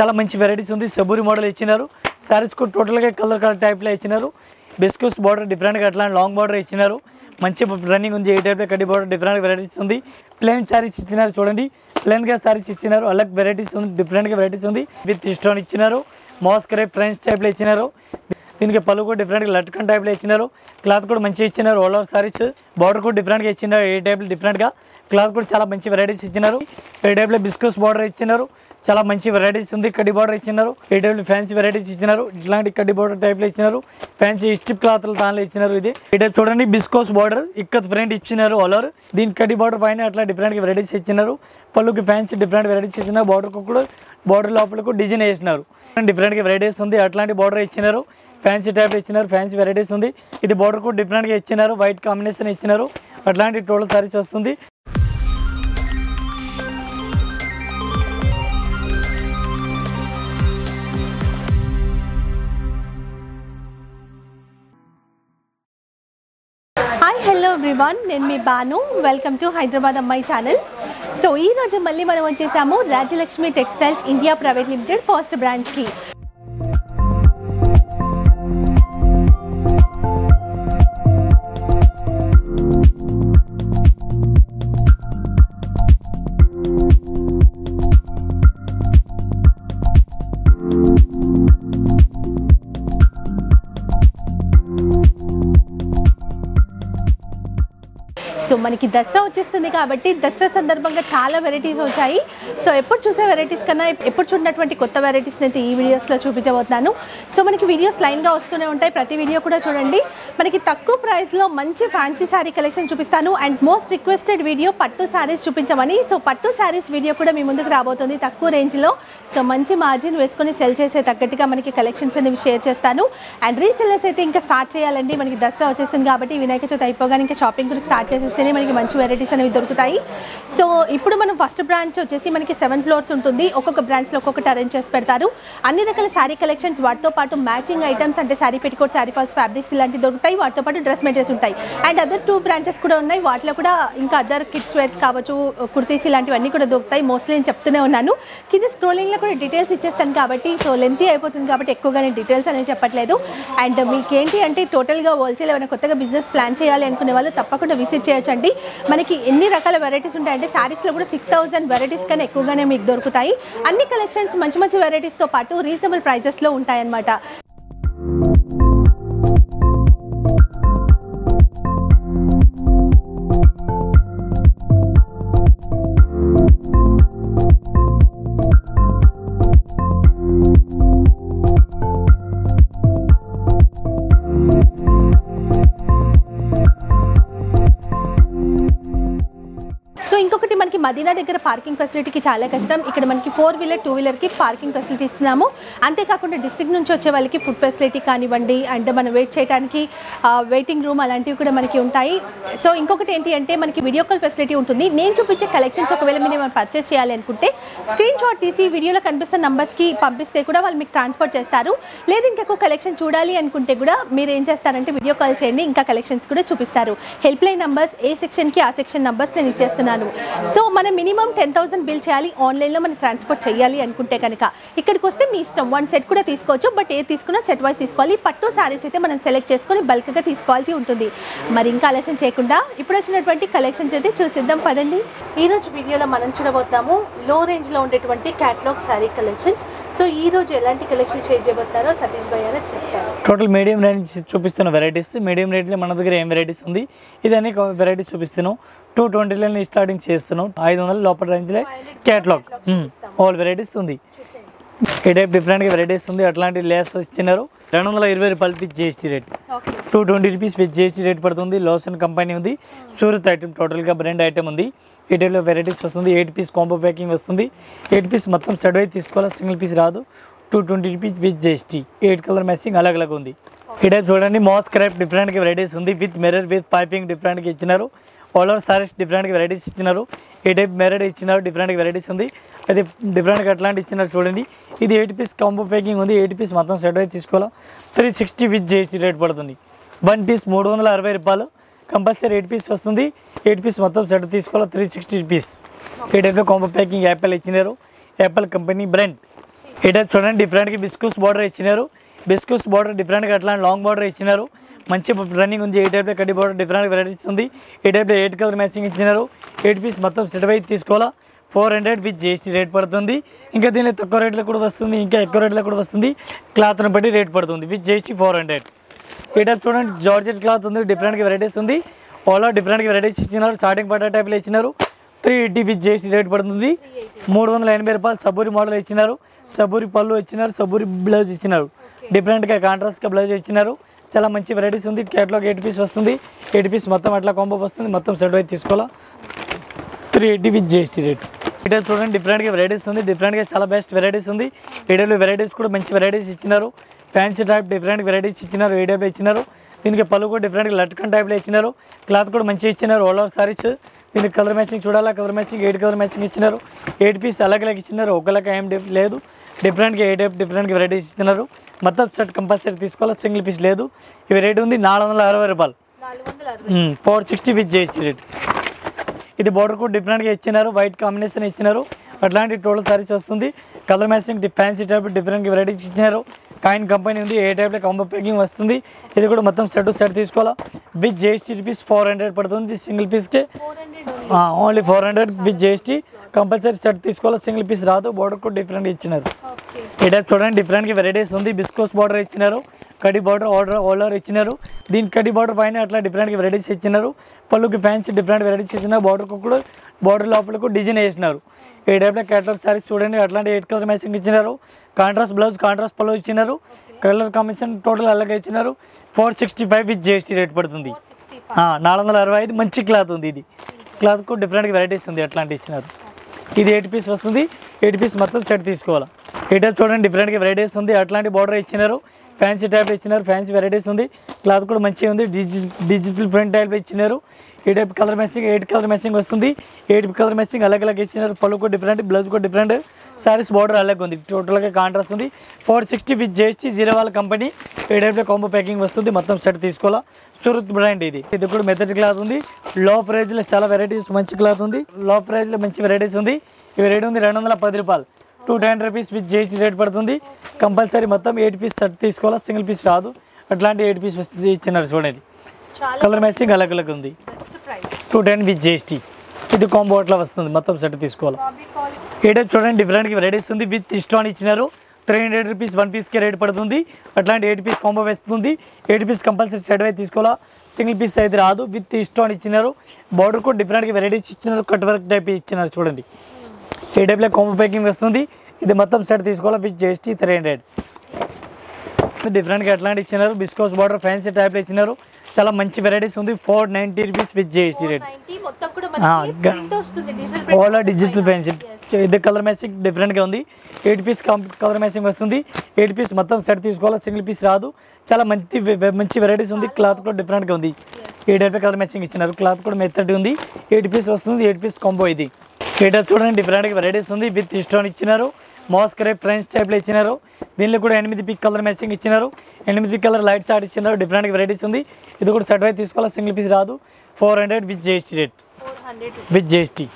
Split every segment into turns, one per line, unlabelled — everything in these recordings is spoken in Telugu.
చాలా మంచి వెరైటీస్ ఉంది. సబూరి మోడల్ ఇచ్చినారు. శారీస్ కూడా టోటల్గా కలర్ కలర్ టైప్లో ఇచ్చినారు. బిస్కూస్ బార్డర్ డిఫరెంట్గా అట్లా లాంగ్ బార్డర్ ఇచ్చినారు. మంచి రన్నింగ్ ఉంది. ఏ టైప్లో కడ్డీ బార్డర్ డిఫరెంట్ వెరైటీస్ ఉంది. ప్లెయిన్ శారీస్ ఇచ్చినారు చూడండి. ప్లెయిన్గా శారీస్ ఇచ్చినారు. అలాగే వెరైటీస్ ఉంది. డిఫరెంట్గా వెరైటీస్ ఉంది. విత్ స్టోన్ ఇచ్చినారు. మోస్కరే ఫ్రెండ్స్ టైప్లో ఇచ్చినారు. దీనికి పళ్ళు కూడా డిఫరెంట్గా లట్కన్ టైప్లో ఇచ్చినారు. క్లాత్ కూడా మంచిగా ఇచ్చినారు. ఆల్ ఓవర్ సారీస్ బార్డర్ కూడా డిఫరెంట్గా ఇచ్చినారు. ఏ టైప్లో డిఫరెంట్గా క్లాత్ కూడా చాలా మంచి వెరైటీస్ ఇచ్చినారు. ఈ టైప్లో బిస్కస్ బార్డర్ ఇచ్చినారు. చాలా మంచి వెరైటీస్ ఉంది. కడ్డీ బార్డర్ ఇచ్చినారు. ఏ టైప్లో ఫ్యాన్సీ వెరైటీస్ ఇచ్చినారు. ఇట్లాంటి కడ్డీ బార్డర్ టైప్లో ఇచ్చినారు. ఫ్యాన్సీ స్టిప్ క్లాత్ దానిలో ఇచ్చినారు ఇది. ఈ టైప్ చూడండి బిస్కోస్ బార్డర్. ఇక్కత్ ఫ్రెండ్ ఇచ్చినారు ఆల్ దీని కడ్డీ బార్డర్ పైన అట్లా డిఫరెంట్ వెరైటీస్ ఇచ్చినారు. పళ్ళుకి ఫ్యాన్సీ డిఫరెంట్ వెరైటీస్ ఇచ్చినారు. బార్డర్కి కూడా బార్డర్ లోపలకు డిజైన్ వేసినారు. డిఫరెంట్గా వెరైటీస్ ఉంది. అట్లాంటి బార్డర్ ఇచ్చినారు. ఫ్యాన్సీ టైప్ ఇచ్చినారు. ఫ్యాన్సీ వెరైటీస్ ఉంది. ఇది బార్డర్ కూడా డిఫరెంట్గా ఇచ్చినారు. వైట్ కాంబినేషన్ ఇచ్చినారు. అట్లాంటి టోటల్ సారీస్ వస్తుంది.
ఎవ్రీవన్ నేను మీ బాను. వెల్కమ్ టు హైదరాబాద్ అమ్మాయి ఛానల్ సో ఈ రోజు మళ్ళీ మనం వచ్చేసాము Rajyalakshmi textiles India private limited first బ్రాంచ్కి సో మనకి దసరా వచ్చేస్తుంది కాబట్టి దసరా సందర్భంగా చాలా వెరైటీస్ వచ్చాయి. సో ఎప్పుడు చూసే వెరైటీస్ కన్నా ఎప్పుడు చూడనటువంటి కొత్త వెరైటీస్ అయితే ఈ వీడియోస్లో చూపించబోతున్నాను. సో మనకి వీడియోస్ లైన్గా వస్తూనే ఉంటాయి. ప్రతి వీడియో కూడా చూడండి. మనకి తక్కువ ప్రైస్లో మంచి ఫ్యాన్సీ శారీ కలెక్షన్ చూపిస్తాను. అండ్ మోస్ట్ రిక్వెస్టెడ్ వీడియో పట్టు శారీస్ చూపించమని. సో పట్టు శారీస్ వీడియో కూడా మీ ముందుకు రాబోతుంది తక్కువ రేంజ్లో సో మంచి మార్జిన్ వేసుకొని సెల్ చేసే తగ్గట్టుగా మనకి కలెక్షన్స్ అనేవి షేర్ చేస్తాను. అండ్ రీసెల్లర్స్ అయితే ఇంకా స్టార్ట్ చేయాలండి. మనకి దసరా వచ్చేస్తుంది కాబట్టి వినాయక చవితి అయిపోగానే ఇంకా షాపింగ్ కూడా స్టార్ట్ చేసేస్తేనే మనకి మంచి వెరైటీస్ అనేవి దొరుకుతాయి. సో ఇప్పుడు మనం ఫస్ట్ బ్రాంచ్ వచ్చేసి మనకి సెవెన్ ఫ్లోర్స్ ఉంటుంది. ఒక్కొక్క బ్రాంచ్లో ఒక్కొక్కటి అరేంజ్ చేసి పెడతారు. అన్ని రకాల శారీ కలెక్షన్స్ వాటితో పాటు మ్యాచింగ్ ఐటమ్స్ అంటే sari petticoat sari falls fabrics ఇలాంటివి దొరుకుతాయి. వాటితో పాటు డ్రెస్ మెటీరియల్స్ ఉంటాయి. అండ్ అదర్ టూ బ్రాంచెస్ కూడా ఉన్నాయి. వాటిలో కూడా ఇంకా అదర్ కిడ్స్ వేర్స్ కావచ్చు కుర్తీస్ ఇలాంటివన్నీ కూడా దొరుకుతాయి. మోస్ట్లీ నేను చెప్తూనే ఉన్నాను. కింద స్క్రోలింగ్లో కూడా డీటెయిల్స్ ఇచ్చేస్తాను కాబట్టి సో లెంతీ అయిపోతుంది కాబట్టి ఎక్కువగా నేను డీటెయిల్స్ అనేది చెప్పట్లేదు. అండ్ మీకేంటి అంటే టోటల్గా హోల్సేల్ ఏమైనా కొత్తగా బిజినెస్ ప్లాన్ చేయాలి అనుకునే వాళ్ళు తప్పకుండా విజిట్ చేయొచ్చు. చేయొచ్చండి మనకి ఎన్ని రకాల వెరైటీస్ ఉంటాయంటే శారీస్లో కూడా సిక్స్ థౌసండ్ వెరైటీస్ కన్నా ఎక్కువగానే మీకు దొరుకుతాయి. అన్ని కలెక్షన్స్ మంచి మంచి వెరైటీస్తో పాటు రీజనబుల్ ప్రైజెస్లో ఉంటాయన్నమాట. మదీనా దగ్గర పార్కింగ్ ఫెసిలిటీకి చాలా కష్టం. ఇక్కడ మనకి ఫోర్ వీలర్ టూ వీలర్కి పార్కింగ్ ఫెసిలిటీ ఇస్తున్నాము. అంతేకాకుండా డిస్ట్రిక్ట్ నుంచి వచ్చే వాళ్ళకి ఫుడ్ ఫెసిలిటీ కానివ్వండి అండ్ మనం వెయిట్ చేయడానికి వెయిటింగ్ రూమ్ అలాంటివి కూడా మనకి ఉంటాయి. సో ఇంకొకటి ఏంటి అంటే మనకి వీడియో కాల్ ఫెసిలిటీ ఉంటుంది. నేను చూపించే కలెక్షన్స్ ఒకవేళ మీరు ఏమైనా పర్చేస్ చేయాలి అనుకుంటే స్క్రీన్ షాట్ తీసి వీడియోలో కనిపిస్తున్న నంబర్స్కి పంపిస్తే కూడా వాళ్ళు మీకు ట్రాన్స్పోర్ట్ చేస్తారు. లేదు ఇంకెక్కువ కలెక్షన్ చూడాలి అనుకుంటే కూడా మీరు ఏం చేస్తారంటే వీడియో కాల్ చేయండి ఇంకా కలెక్షన్స్ కూడా చూపిస్తారు. హెల్ప్ లైన్ నంబర్స్ ఏ సెక్షన్కి ఆ సెక్షన్ నంబర్స్ నేను ఇచ్చేస్తున్నాను. సో మనం మినిమం టెన్ థౌసండ్ బిల్ చేయాలి ఆన్లైన్లో మనం ట్రాన్స్పోర్ట్ చేయాలి అనుకుంటే కనుక. ఇక్కడికి వస్తే మీ ఇష్టం. వన్ సెట్ కూడా తీసుకోవచ్చు బట్ ఏ తీసుకున్నా సెట్ వైస్ తీసుకోవాలి. పట్టు శారీస్ అయితే మనం సెలెక్ట్ చేసుకొని బల్క్గా తీసుకోవాల్సి ఉంటుంది. మరి ఇంకా ఆలస్యం చేయకుండా ఇప్పుడు వచ్చినటువంటి కలెక్షన్స్ అయితే చూసిద్దాం పదండి. ఈ రోజు వీడియోలో మనం చూడబోతున్నాము లో రేంజ్లో ఉండేటువంటి క్యాటలాగ్ శారీ కలెక్షన్స్ సో ఈ రోజు ఎలాంటి కలెక్షన్ షేర్ చేయబోతున్నారో సతీష్ భయ్య చెప్తారు
టోటల్ మీడియం రేంజ్ చూపిస్తున్న వెరైటీస్ మీడియం రేట్లో మన దగ్గర ఏం వెరైటీస్ ఉంది. ఇది అనేక వెరైటీస్ చూపిస్తున్నాం. టూ ట్వంటీలో స్టార్టింగ్ చేస్తున్నాం. ఐదు వందల లోపల రేంజ్లో క్యాట్లాగ్. ఆల్ వెరైటీస్ ఉంది. ఈ టైప్ డిఫరెంట్గా వెరైటీస్ ఉంది. అట్లాంటి లేస్ ఇచ్చినారు. రెండు వందల ఇరవై రూపాయలు pitch GST rate. Two twenty rupees with GST rate పడుతుంది. లోసన్ కంపెనీ ఉంది. సూరత్ ఐటమ్ టోటల్గా బ్రాండ్ ఐటమ్ ఉంది. ఈ టైప్లో వెరైటీస్ వస్తుంది. ఎయిట్ పీస్ కాంబో ప్యాకింగ్ వస్తుంది. ఎయిట్ పీస్ మొత్తం సెట్ అయితే తీసుకోవాలి? సింగిల్ పీస్ రాదు. Two twenty rupees with GST eight colour matching అలగ్ అలగ్ ఉంది ఈ టైప్ చూడండి మాస్ క్రాఫ్ట్ డిఫరెంట్గా వెరైటీస్ ఉంది. విత్ మిర్రర్ విత్ పైపింగ్ డిఫరెంట్గా ఇచ్చినారు. ఆల్ ఓవర్ సారీస్ డిఫరెంట్గా వెరైటీస్ ఇచ్చినారు. ఈ టైప్ మెరడ్ ఇచ్చినారు డిఫరెంట్గా వెరైటీస్ ఉంది. అది డిఫరెంట్గా అట్లాంటి ఇచ్చినారు చూడండి. ఇది ఎయిట్ పీస్ కాంబో ప్యాకింగ్ ఉంది. ఎయిట్ పీస్ మొత్తం సెట్ అయితే తీసుకోవాలి. Three sixty with GST rate పడుతుంది. వన్ పీస్ మూడు వందల అరవై రూపాయలు. కంపల్సరీ ఎయిట్ పీస్ వస్తుంది. ఎయిట్ పీస్ మొత్తం సెట్ తీసుకోవాలి. త్రీ సిక్స్టీ రూపీస్ ఈ టైప్లో కాంబో ప్యాకింగ్ యాపిల్ ఇచ్చినారు. యాపిల్ కంపెనీ బ్రాండ్ ఈ చూడండి డిఫరెంట్గా బిస్కూస్ బార్డర్ ఇచ్చినారు. బిస్కూస్ బార్డర్ డిఫరెంట్గా అట్లా లాంగ్ బార్డర్ ఇచ్చినారు. మంచి రన్నింగ్ ఉంది ఈ టైప్లో కడ్డీ బార్డర్ డిఫరెంట్ వెరైటీస్ ఉంది. ఈ టైప్లో ఎయిట్ కలర్ మ్యాచింగ్ ఇచ్చినారు. ఎయిట్ పీస్ మొత్తం సెట్ వైపు తీసుకోవాలా. Four hundred with GST rate పడుతుంది. ఇంకా దీనిలో తక్కువ రేట్లో కూడా వస్తుంది ఇంకా ఎక్కువ రేట్లో కూడా వస్తుంది. క్లాత్ను బట్టి రేట్ పడుతుంది విత్ జిఎస్టీ ఫోర్ హండ్రెడ్ ఈ టైప్ చూడండి జార్జెట్ క్లాత్ ఉంది డిఫరెంట్గా వెరైటీస్ ఉంది. ఓలా డిఫరెంట్గా వెరైటీస్ ఇచ్చినారు. స్టార్టింగ్ పడ్డ టైప్లో ఇచ్చినారు. Three eighty with JC rate పడుతుంది. మూడు వందల ఎనభై రూపాయలు సబూరి మోడల్ ఇచ్చినారు. సబూరి పళ్ళు ఇచ్చినారు సబూరి బ్లౌజ్ ఇచ్చినారు. డిఫరెంట్గా కాంట్రాస్ట్గా బ్లౌజ్ ఇచ్చినారు. చాలా మంచి వెరైటీస్ ఉంది. క్యాట్లాగ్ ఎయిట్ పీస్ వస్తుంది. ఎయిట్ పీస్ మొత్తం అట్లా కాంబో వస్తుంది. మొత్తం సెట్ అయితే తీసుకోవాలా? Three eighty with GST rate video చూడండి. డిఫరెంట్గా వెరైటీస్ ఉంది. డిఫరెంట్గా చాలా బెస్ట్ వెరైటీస్ ఉంది. వీడియోలో వెరైటీస్ కూడా మంచి వెరైటీస్ ఇచ్చినారు. ఫ్యాన్సీ టైప్ డిఫరెంట్ వెరైటీస్ ఇచ్చినారు. ఏడబ్ల్యూ ఇచ్చినారు. దీనికి పళ్ళు కూడా డిఫరెంట్గా లట్కన్ టైప్లో ఇచ్చినారు. క్లాత్ కూడా మంచిగా ఇచ్చినారు. ఓల్ ఓవర్ సారీస్ దీనికి కలర్ మ్యాచింగ్ చూడాలా? Colour matching eight colour matching ఇచ్చినారు. ఎయిట్ పీస్ అలాగే అలాగే ఇచ్చినారు. ఒకలాగా ఏం లేదు. డిఫరెంట్గా ఏ టైప్ డిఫరెంట్గా వెరైటీస్ ఇచ్చినారు. మొత్తం సెట్ కంపల్సరీ తీసుకోవాలి? సింగిల్ పీస్ లేదు. ఇవి రేట్ ఉంది నాలుగు వందల అరవై. రూపాయలు four sixty with GST rate. ఇది బోర్డర్ కూడా డిఫరెంట్గా ఇచ్చినారు. వైట్ కాంబినేషన్ ఇచ్చినారు. అట్లాంటి టోటల్ సారీస్ వస్తుంది. Colour matching fancy type different varieties ఇచ్చినారు. కాయిన్ కంపెనీ ఉంది ఏ టైప్లో కాంబో ప్యాకింగ్ వస్తుంది ఇది కూడా మొత్తం సెట్ సెట్ తీసుకోవాలా. With GST rupees four hundred పడుతుంది సింగిల్ పీస్కి only four hundred with GST compulsory set తీసుకోవాలా సింగిల్ పీస్ రాదు బోర్డర్ కూడా డిఫరెంట్ ఇచ్చినారు. టైప్ చూడండి డిఫరెంట్గా వెరైటీస్ ఉంది. బిస్కోస్ బార్డర్ ఇచ్చినారు కడి బార్డర్ ఆర్డర్ ఆర్డర్ ఇచ్చినారు. దీని కడి బార్డర్ పైన అట్లా డిఫరెంట్గా వెరైటీస్ ఇచ్చినారు. పళ్ళుకి ఫ్యాన్సీ డిఫరెంట్ వెరైటీస్ ఇచ్చినారు బార్డర్కు కూడా బార్డర్ లోపలకు డిజైన్ వేసినారు. ఈ టైప్లో క్యాటలాగ్ సారీస్ చూడండి అట్లాంటి ఎయిట్ కలర్ మ్యాచింగ్ ఇచ్చినారు. కాంట్రాస్ట్ బ్లౌజ్ కాంట్రాస్ట్ పళ్ళు ఇచ్చినారు. కలర్ కాంబినేషన్ టోటల్ అలాగే ఇచ్చినారు. Four sixty five with GST rate పడుతుంది. నాలుగు వందల అరవై ఐదు మంచి క్లాత్ ఉంది ఇది. క్లాత్కు డిఫరెంట్ వెరైటీస్ ఉంది అట్లాంటి ఇచ్చినారు. ఇది ఎయిట్ పీస్ వస్తుంది. ఎయిట్ పీస్ మొత్తం సెట్ తీసుకోవాలి. ఎయిట్ చూడండి డిఫరెంట్గా వెరైటీస్ ఉంది. అట్లాంటి బార్డర్ ఇచ్చినారు. ఫ్యాన్సీ టైప్ ఇచ్చినారు ఫ్యాన్సీ వెరైటీస్ ఉంది. క్లాత్ కూడా మంచిగా ఉంది. డిజి డిజిటల్ ప్రింట్ టైప్ ఇచ్చినారు. ఈ type colour matching eight colour matching వస్తుంది. ఎయిట్ కలర్ మ్యాచింగ్ అలాగే అలాగే ఇచ్చినారు. పళ్ళు కూడా డిఫరెంట్ బ్లౌజ్ కూడా డిఫరెంట్ శారీస్ బార్డర్ అలాగే ఉంది. టోటల్గా కాంట్రాస్ట్ ఉంది. Four sixty with GST zero వాళ్ళ కంపెనీ ఈ టైప్లో కాంబో ప్యాకింగ్ వస్తుంది. మొత్తం సెట్ తీసుకోవాలా. సూరత్ బ్రాండ్ ఇది. ఇది కూడా మెథడ్ క్లాత్ ఉంది. లో ప్రైజ్లో చాలా వెరైటీస్ మంచి క్లాత్ ఉంది. లో ప్రైజ్లో మంచి వెరైటీస్ ఉంది. ఇవి వెరైటీ ఉంది రెండు వందల పది రూపాయలు. Two ten rupees with GST rate పడుతుంది. కంపల్సరీ మొత్తం ఎయిట్ పీస్ సెట్ తీసుకోవాలా? సింగిల్ పీస్ రాదు. అట్లాంటి ఎయిట్ పీస్ ఇచ్చినారు చూడండి కలర్ మ్యాచింగ్ అలాగ్ అలాగ్ ఉంది. టూ టెన్ విత్ జిఎస్టీ ఇది కాంబో అట్లా వస్తుంది. మొత్తం సెట్ తీసుకోవాలి? టైప్ చూడండి డిఫరెంట్గా వెరైటీస్ ఉంది విత్ ఇస్టాన్ ఇచ్చినారు. త్రీ హండ్రెడ్ రూపీస్ వన్ పీస్కి రేట్ పడుతుంది. అట్లాంటి ఎయిట్ పీస్ కాంబో వేస్తుంది. ఎయిట్ పీస్ కంపల్సరీ సెట్ అయితే తీసుకోవాలా? సింగిల్ పీస్ అయితే రాదు. విత్ ఇస్టాన్ ఇచ్చినారు. బార్డర్ కూడా డిఫరెంట్గా వెరైటీస్ ఇచ్చినారు. కట్ వర్క్ టైప్ ఇచ్చినారు చూడండి. ఈ టైప్లో కాంబో ప్యాకింగ్ వస్తుంది. ఇది మొత్తం సెట్ తీసుకోవాలా విత్ జిఎస్టీ త్రీ హండ్రెడ్ డిఫరెంట్గా ఎట్లాంటి ఇచ్చినారు. బిస్కోస్ బార్డర్ ఫ్యాన్సీ టైప్లో ఇచ్చినారు. చాలా మంచి వెరైటీస్ ఉంది. Four ninety rupees with GST rate Ola digital pencil ఇది కలర్ మ్యాచింగ్ డిఫరెంట్గా ఉంది. ఎయిట్ పీస్ కలర్ మ్యాచింగ్ వస్తుంది. ఎయిట్ పీస్ మొత్తం సెట్ తీసుకోవాలి. సింగిల్ పీస్ రాదు. చాలా మంచి మంచి వెరైటీస్ ఉంది. క్లాత్ కూడా డిఫరెంట్గా ఉంది. ఈ టైప్ కలర్ మ్యాచింగ్ ఇచ్చినారు. క్లాత్ కూడా మెత్తటి ఉంది. ఎయిట్ పీస్ వస్తుంది. ఎయిట్ పీస్ కాంబో ఇది. ఈ చూడండి డిఫరెంట్గా వెరైటీస్ ఉంది. విత్ స్టోన్ ఇచ్చినారు. మోస్కరే ఫ్రెండ్స్ టైప్లో ఇచ్చినారు. దీనిలో కూడా ఎనిమిది పిక్ కలర్ మ్యాచింగ్ ఇచ్చినారు. ఎనిమిది పిక్ కలర్ లైట్ షార్ట్ ఇచ్చినారు. డిఫరెంట్ వెరైటీస్ ఉంది. ఇది కూడా సెట్ అయితే తీసుకోవాలి? సింగిల్ పీస్ రాదు. Four hundred with GST rate with GST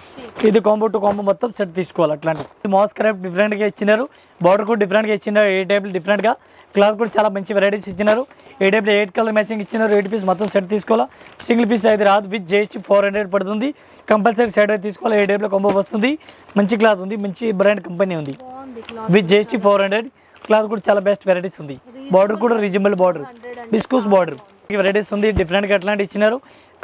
ఇది కాంబో టు కాంబో మొత్తం సెట్ తీసుకోవాలి. అట్లాంటి మాస్ డిఫరెంట్గా ఇచ్చినారు. బార్డర్ కూడా డిఫరెంట్గా ఇచ్చినారు. ఏ టైప్ డిఫరెంట్గా క్లాత్ కూడా చాలా మంచి వెరైటీస్ ఇచ్చినారు. ఏ టైప్లో ఎయిట్ కలర్ మ్యాచింగ్ ఇచ్చినారు. ఎయిట్ పీస్ మొత్తం సెట్ తీసుకోవాలా. సింగిల్ పీస్ అయితే రాదు. విత్ జిఎస్టీ ఫోర్ హండ్రెడ్ పడుతుంది. కంపల్సరీ సెట్ అయితే తీసుకోవాలి. ఏ టైప్లో కాంబో వస్తుంది. మంచి క్లాత్ ఉంది. మంచి బ్రాండ్ కంపెనీ ఉంది. With GST four hundred cloth కూడా చాలా బెస్ట్ వెరైటీస్ ఉంది. బార్డర్ కూడా రీజనబుల్ బార్డర్ డిస్కూస్ బార్డర్ వెరైటీస్ ఉంది. డిఫరెంట్గా అట్లాంటి ఇచ్చినారు.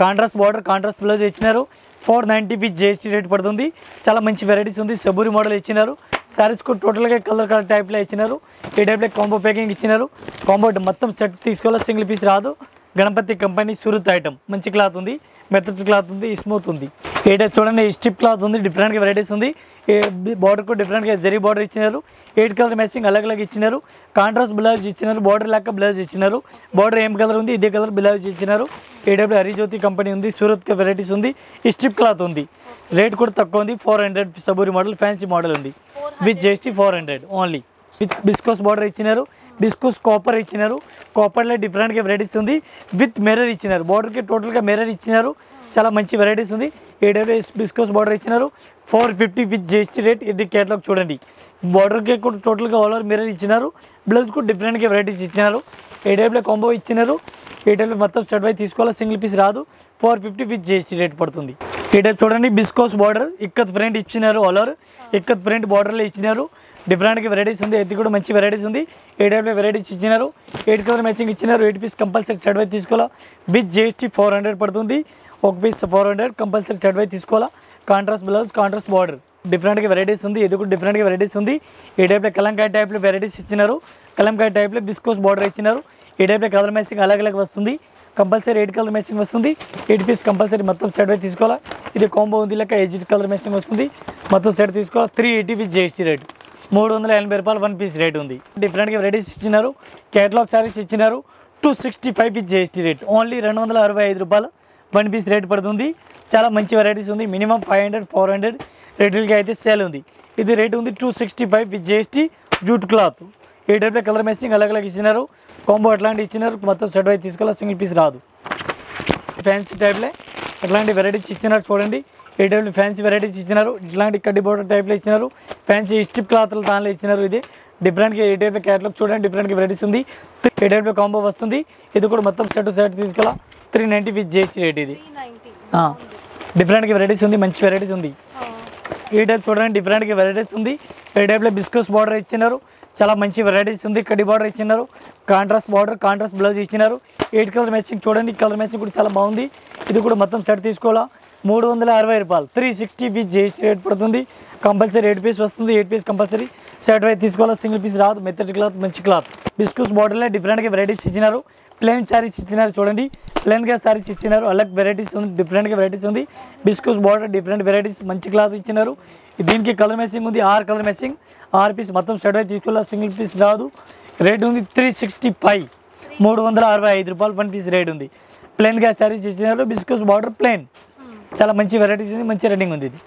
కాంట్రాస్ట్ బార్డర్ కాంట్రాస్ట్ బ్లౌజ్ ఇచ్చినారు. Four ninety with GST rate పడుతుంది. చాలా మంచి వెరైటీస్ ఉంది. సబూరి మోడల్ ఇచ్చినారు. సారీస్ కూడా టోటల్గా కలర్ కలర్ టైప్లో ఇచ్చినారు. ఈ టైప్లో కాంబో ప్యాకింగ్ ఇచ్చినారు. కాంబో మొత్తం సెట్ తీసుకోవాలి? సింగిల్ పీస్ రాదు. Ganapati company Surat item. మంచి క్లాత్ ఉంది మెత్తటి క్లాత్ ఉంది స్మూత్ ఉంది. ఏ చూడండి స్ట్రిప్ క్లాత్ ఉంది డిఫరెంట్గా వెరైటీస్ ఉంది. బార్డర్ కూడా డిఫరెంట్గా జరీ బార్డర్ ఇచ్చినారు. ఎయిట్ కలర్ మ్యాచింగ్ అలగ్ అలగ్ ఇచ్చినారు. కాంట్రాస్ట్ బ్లౌజ్ ఇచ్చినారు బార్డర్ లెక్క బ్లౌజ్ ఇచ్చినారు. బార్డర్ ఏం కలర్ ఉంది ఇదే కలర్ బ్లౌజ్ ఇచ్చినారు. ఏడబ్ల్యూ హరిజ్యోతి కంపెనీ ఉంది సూరత్ వెరైటీస్ ఉంది. ఈ స్ట్రిప్ క్లాత్ ఉంది. రేట్ కూడా తక్కువ ఉంది four hundred సబూరి model fancy model ఉంది. With GST four hundred only viscose border ఇచ్చినారు బిస్కోస్ కాపర్ ఇచ్చినారు. కాపర్లో డిఫరెంట్గా వెరైటీస్ ఉంది. విత్ మిర్రర్ ఇచ్చినారు. బార్డర్కి టోటల్గా మిర్రర్ ఇచ్చినారు. చాలా మంచి వెరైటీస్ ఉంది. ఏడబ్ల్యూఎస్ బిస్కోస్ బార్డర్ ఇచ్చినారు. Four fifty with GST rate ఇది కేటలాగ్ చూడండి. బార్డర్కి కూడా టోటల్గా ఆల్ ఓవర్ మిర్రర్ ఇచ్చినారు. బ్లౌజ్ కూడా డిఫరెంట్గా వెరైటీస్ ఇచ్చినారు. ఏ టైప్లో కాంబో ఇచ్చినారు. ఏ టైప్లో మొత్తం సెట్ వై తీసుకోవాలి? సింగిల్ పీస్ రాదు. Four fifty with GST rate పడుతుంది. ఈ టైప్ చూడండి బిస్కోస్ బార్డర్ ఇక్కత్ ప్రింట్ ఇచ్చినారు ఆల్ ఓవర్ ఇక్కత్ ప్రింట్ బార్డర్లో ఇచ్చినారు. డిఫరెంట్గా వెరైటీస్ ఉంది ఇది కూడా మంచి వెరైటీస్ ఉంది. ఏ టైప్లో వెరైటీస్ ఇచ్చినారు. ఎయిట్ కలర్ మ్యాచింగ్ ఇచ్చినారు. ఎయిట్ పీస్ కంపల్సరీ షర్ట్ వై తీసుకోవాలా. విత్ జిఎస్టీ ఫోర్ హండ్రెడ్ పడుతుంది. ఒక piece four hundred compulsory shirt why తీసుకోవాలా. కాంట్రాస్ట్ బ్లౌజ్ కాంట్రాస్ట్ బార్డర్ డిఫరెంట్గా వెరైటీస్ ఉంది ఇది కూడా డిఫరెంట్గా వెరైటీస్ ఉంది. ఈ టైప్లో కలంకాయ టైప్లో వెరైటీస్ ఇచ్చినారు. కలంకాయ టైప్లో బిస్కోస్ బార్డర్ ఇచ్చినారు. ఈ టైప్లో కలర్ మ్యాచింగ్ అలాగ్ అలాగ్ వస్తుంది. కంపల్సరీ ఎయిట్ కలర్ మ్యాచింగ్ వస్తుంది. ఎయిట్ పీస్ కంపల్సరీ మొత్తం సెట్ వై తీసుకోవాలా. ఇది కాంబో ఉంది లెక్క ఎయిట్ కలర్ మ్యాచింగ్ వస్తుంది. మొత్తం సెట్ తీసుకోవాలి. Three eighty with GST rate మూడు వందల ఎనభై రూపాయలు వన్ పీస్ రేట్ ఉంది. డిఫరెంట్గా వెరైటీస్ ఇచ్చినారు. కేటలాగ్ శారీస్ ఇచ్చినారు. Two sixty five piece GST rate only రెండు వందల అరవై ఐదు రూపాయలు వన్ పీస్ రేట్ పడుతుంది. చాలా మంచి వెరైటీస్ ఉంది. Minimum five hundred four hundred రేట్లకి అయితే సేల్ ఉంది. ఇది రేట్ ఉంది two sixty five with GST jute cloth ఈ టైప్లో కలర్ మెస్సింగ్ అలగ్ అలగ్ ఇచ్చినారు. కాంబో అట్లాంటి ఇచ్చినారు. మొత్తం సెట్ వైపు తీసుకోవాలి సింగిల్ పీస్ రాదు. ఫ్యాన్సీ టైప్లే అట్లాంటి వెరైటీస్ ఇచ్చినారు చూడండి. ఏ టైప్లో ఫ్యాన్సీ వెరైటీస్ ఇచ్చినారు. ఇట్లాంటి కడ్డీ బోర్డర్ టైప్లో ఇచ్చినారు. ఫ్యాన్సీ స్టిప్ క్లాత్లు దానిలో ఇచ్చినారు ఇది. డిఫరెంట్గా ఏ టైప్లో క్యాటలాగ్ చూడండి. డిఫరెంట్గా వెరైటీస్ ఉంది. ఏ టైప్లో కాంబో వస్తుంది. ఇది కూడా మొత్తం సెట్ సెట్ తీసుకోవాలా three ninety with GST rate ఇది. డిఫరెంట్గా వెరైటీస్ ఉంది. మంచి వెరైటీస్ ఉంది. ఈ టైప్ చూడండి. డిఫరెంట్గా వెరైటీస్ ఉంది. ఈ టైప్లో బిస్కస్ బార్డర్ ఇచ్చినారు. చాలా మంచి వెరైటీస్ ఉంది. కడ్డీ బార్డర్ ఇచ్చినారు. కాంట్రాస్ట్ బార్డర్ కాంట్రాస్ట్ బ్లౌజ్ ఇచ్చినారు. ఎయిట్ కలర్ మ్యాచింగ్ చూడండి. కలర్ మ్యాచింగ్ కూడా చాలా బాగుంది. ఇది కూడా మొత్తం సెట్ తీసుకోవాలా. మూడు వందల అరవై రూపాయలు. Three sixty piece GST rate పడుతుంది. కంపల్సరీ ఎయిట్ పీస్ వస్తుంది. Eight piece compulsory set wise తీసుకోవాలి? సింగిల్ పీస్ రాదు. మెత్తటి క్లాత్ మంచి క్లాత్ బిస్కస్ బాటిల్లో డిఫరెంట్గా వెరైటీస్ ఇచ్చినారు. ప్లెయిన్ శారీస్ ఇచ్చినారు చూడండి. ప్లెయిన్గా శారీస్ ఇచ్చినారు. అలాగే వెరైటీస్ ఉంది. డిఫరెంట్గా వెరైటీస్ ఉంది. బిస్కస్ బార్డర్ డిఫరెంట్ వెరైటీస్ మంచి క్లాత్ ఇచ్చినారు. దీనికి కలర్ మ్యాచింగ్ ఉంది. ఆరు కలర్ మ్యాచింగ్ ఆరు పీస్ మొత్తం సెట్ వైజ్ తీసుకోవాలి? సింగిల్ పీస్ రాదు. రేట్ ఉంది త్రీ సిక్స్టీ ఫైవ్ మూడు వందల అరవై ఐదు రూపాయలు వన్ పీస్ రేట్ ఉంది. ప్లెయిన్గా శారీస్ ఇచ్చినారు. బిస్కస్ బార్డర్ ప్లెయిన్ చాలా మంచి వెరైటీస్ ఉంది మంచి రన్నింగ్ ఉంది ఇది.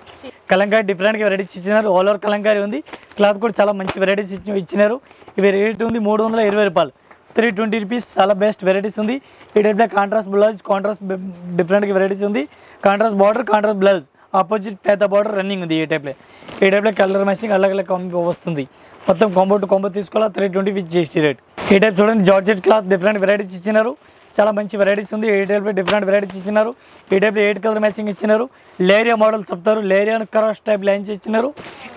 కలంకారీ డిఫరెంట్గా వెరైటీస్ ఇచ్చినారు ఆల్ ఓవర్ కలంకారీ ఉంది. క్లాత్ కూడా చాలా మంచి వెరైటీస్ ఇచ్చి ఇచ్చినారు. ఇవి రేట్ ఉంది మూడు వందల ఇరవై రూపాయలు. త్రీ ట్వంటీ రూపీస్ చాలా బెస్ట్ వెరైటీస్ ఉంది. ఈ టైప్లో కాంట్రాస్ట్ బ్లౌజ్ కాంట్రాస్ట్ డిఫరెంట్గా వెరైటీస్ ఉంది. Contrast border contrast blouse opposite పెద్ద బార్డర్ రన్నింగ్ ఉంది ఈ టైప్లో ఈ టైప్లో కలర్ మ్యాచింగ్ అలగ్ అలగ్ కాంబో వస్తుంది. మొత్తం కాంబో టు కాంబో తీసుకోవాలా three twenty with GST rate ఈ టైప్ చూడండి జార్జెట్ క్లాత్ డిఫరెంట్ వెరైటీస్ ఇచ్చినారు. చాలా మంచి వెరైటీస్ ఉంది. ఏ టైప్లో డిఫరెంట్ వెరైటీస్ ఇచ్చినారు. ఈ టైప్లో ఎయిట్ కలర్ మ్యాచింగ్ ఇచ్చినారు. లేరియా మోడల్ చెప్తారు. లేరియా క్రాస్ టైప్ లైన్స్ ఇచ్చినారు.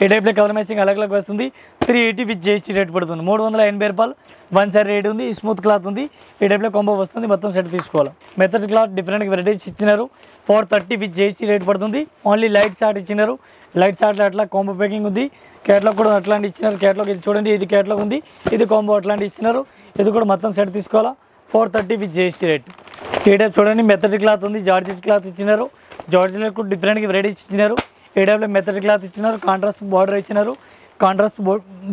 ఈ టైప్లో కలర్ మ్యాచింగ్ అలగ్ అలగ్ వస్తుంది. Three eighty with GST rate పడుతుంది. మూడు వందల ఎనభై రూపాయలు. వన్ సారీ రేట్ ఉంది. స్మూత్ క్లాత్ ఉంది. ఈ టైప్లో కొంబో వస్తుంది. మొత్తం సెట్ తీసుకోవాలి. మెథడ్ క్లాత్ డిఫరెంట్ వెరైటీస్ ఇచ్చినారు. Four thirty with GST rate పడుతుంది. ఓన్లీ లైట్ షార్ట్ ఇచ్చినారు. లైట్ షార్ట్లో అట్లా కాంబో ప్యాకింగ్ ఉంది. క్యాట్లాగ్ కూడా అట్లాంటి ఇచ్చినారు. క్యాట్లాగ్ ఇది చూడండి. ఇది కేటలాగ్ ఉంది. ఇది కాంబో అట్లాంటి ఇచ్చినారు. ఇది కూడా మొత్తం సెట్ తీసుకోవాలా? Four thirty with GST rate. ఈ టైప్ చూడండి మెథడ్ క్లాత్ ఉంది జార్జెట్ క్లాత్ ఇచ్చినారు. జార్జెట్ కూడా డిఫరెంట్గా వెరైటీస్ ఇచ్చినారు. ఏ టైప్లో మెథడ్ క్లాత్ ఇచ్చినారు కాంట్రాస్ట్ బార్డర్ ఇచ్చినారు. కాంట్రాస్ట్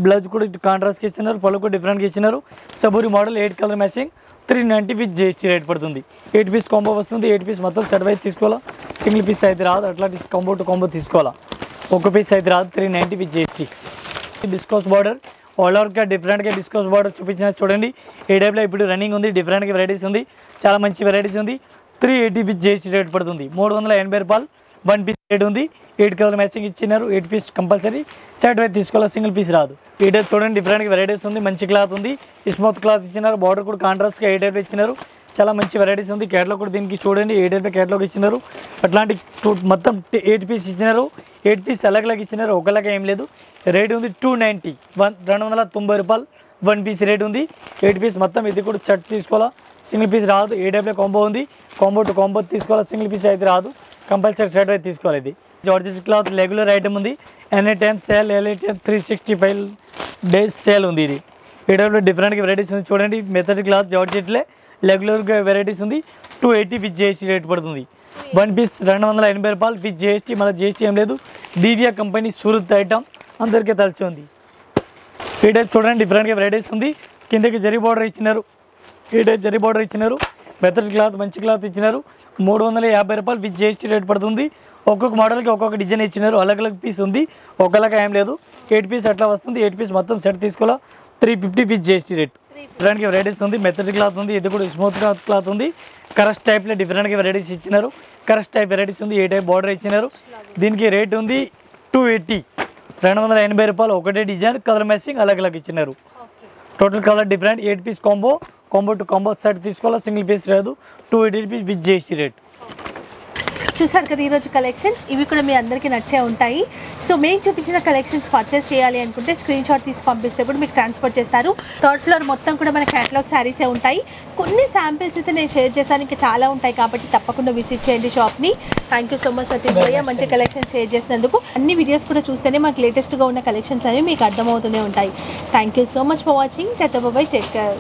బ్లౌజ్ కూడా కాంట్రాస్ట్కి ఇచ్చినారు పళ్ళు కూడా డిఫరెంట్గా ఇచ్చినారు. సబూరి model eight colour matching three ninety with GST rate పడుతుంది. ఎయిట్ పీస్ కాంబో వస్తుంది ఎయిట్ పీస్ మొత్తం సెట్ వైజ్ తీసుకోవాలా? సింగిల్ పీస్ అయితే రాదు అట్లాంటి కాంబో టు కాంబో తీసుకోవాలా? ఒక పీస్ అయితే రాదు త్రీ నైంటీ విత్ జిఎస్టీ డిస్కౌస్ బార్డర్ ఆల్ ఓవర్గా డిఫరెంట్గా డిస్కౌస్ బార్డర్ చూపించిన చూడండి. ఏ టైప్లో ఇప్పుడు రన్నింగ్ ఉంది డిఫరెంట్గా వెరైటీస్ ఉంది. చాలా మంచి వెరైటీస్ ఉంది. Three eighty piece GST rate పడుతుంది. మూడు వందల ఎనభై రూపాయలు వన్ పీస్ రేట్ ఉంది. ఎయిట్ కలర్ మ్యాచింగ్ ఇచ్చినారు. Eight piece compulsory set wise తీసుకోవాలి? సింగిల్ పీస్ రాదు. ఈ టైప్ చూడండి డిఫరెంట్గా వెరైటీస్ ఉంది. మంచి క్లాత్ ఉంది. స్మూత్ క్లాత్ ఇచ్చినారు. బార్డర్ కూడా కాంట్రాస్ట్గా ఏ టైప్ ఇచ్చినారు. చాలా మంచి వెరైటీస్ ఉంది. కేటలాగ్ కూడా దీనికి చూడండి. ఏ ఎయిట్ కేటలాగ్ ఇచ్చినారు. అట్లాంటి టూ- మొత్తం ఎయిట్ పీస్ ఇచ్చినారు. ఎయిట్ పీస్ ఎలాగలాగ ఇచ్చినారు. ఒకలాగా ఏం లేదు. రేట్ ఉంది టూ నైంటీ వన్ రెండు వందల తొంభై రూపాయలు. వన్ పీస్ రేట్ ఉంది. ఎయిట్ పీస్ మొత్తం ఇది కూడా షర్ట్ తీసుకోవాలా. సింగిల్ పీస్ రాదు. ఏ టైప్లో కాంబో ఉంది. కాంబో టు కాంబో తీసుకోవాలా. సింగిల్ పీస్ అయితే రాదు. కంపల్సరీ సెట్ అయితే తీసుకోవాలి ఇది. జార్జెట్ క్లాత్ రెగ్యులర్ ఐటమ్ ఉంది. Any time sale any time three sixty five days sale ఉంది ఇది. ఏడబ్ల్యూ టైప్లో డిఫరెంట్గా వెరైటీస్ ఉంది. చూడండి. మెథడ్ క్లాత్ జార్జెట్లే రెగ్యులర్గా వెరైటీస్ ఉంది. Two eighty with GST rate పడుతుంది. వన్ పీస్ రెండు వందల ఎనభై రూపాయలు విత్ జిఎస్టీ మళ్ళీ జిఎస్టీ ఏం లేదు. డివియా కంపెనీ సూరత్ ఐటమ్ అందరికీ తెలిసి ఉంది. ఈ టైప్ చూడండి డిఫరెంట్గా వెరైటీస్ ఉంది. కిందకి జరీ బార్డర్ ఇచ్చినారు. ఈ టైప్ జరీ బార్డర్ ఇచ్చినారు. మెథడ్ క్లాత్ మంచి క్లాత్ ఇచ్చినారు. మూడు వందల యాభై రూపాయలు విత్ జిఎస్టీ రేట్ పడుతుంది. ఒక్కొక్క మోడల్కి ఒక్కొక్క డిజైన్ ఇచ్చినారు. అలగ్ అలగ్ పీస్ ఉంది ఒకలాగా ఏం లేదు. ఎయిట్ పీస్ అట్లా వస్తుంది. ఎయిట్ పీస్ మొత్తం సెట్ తీసుకోవాలా. Three fifty with GST rate. డిఫరెంట్గా వెరైటీస్ ఉంది. మెథడ్ క్లాత్ ఉంది. ఇది కూడా స్మూత్ క్లాత్ క్లాత్ ఉంది. కరస్ట్ టైప్లో డిఫరెంట్గా వెరైటీస్ ఇచ్చినారు. కరస్ట్ టైప్ వెరైటీస్ ఉంది. ఏ టైప్ బార్డర్ ఇచ్చినారు. దీనికి రేట్ ఉంది టూ ఎయిటీ రెండు వందల ఎనభై రూపాయలు. ఒకటే డిజైన్ కలర్ మ్యాచింగ్ అలగ్ అలగ్ ఇచ్చినారు. Total colour different eight piece combo combo to combo set తీసుకోవాలా. సింగిల్ పీస్ లేదు two eighty rupees with GST rate
చూసారు కదా ఈరోజు కలెక్షన్స్ ఇవి కూడా మీ అందరికీ నచ్చే ఉంటాయి. సో మేము చూపించిన కలెక్షన్స్ పర్చేస్ చేయాలి అనుకుంటే స్క్రీన్ షాట్ తీసి పంపిస్తే కూడా మీకు ట్రాన్స్ఫర్ చేస్తారు. థర్డ్ ఫ్లోర్ మొత్తం కూడా మన క్యాటలాగ్ శారీసే ఉంటాయి. కొన్ని శాంపిల్స్ అయితే నేను షేర్ చేశాను. ఇంకా చాలా ఉంటాయి కాబట్టి తప్పకుండా విజిట్ చేయండి షాప్ని thank you so much Satish భయ్య మంచి కలెక్షన్స్ షేర్ చేసినందుకు. అన్ని వీడియోస్ కూడా చూస్తేనే మాకు లేటెస్ట్గా ఉన్న కలెక్షన్స్ అవి మీకు అర్థమవుతూనే ఉంటాయి. Thank you so much for watching TET bye take care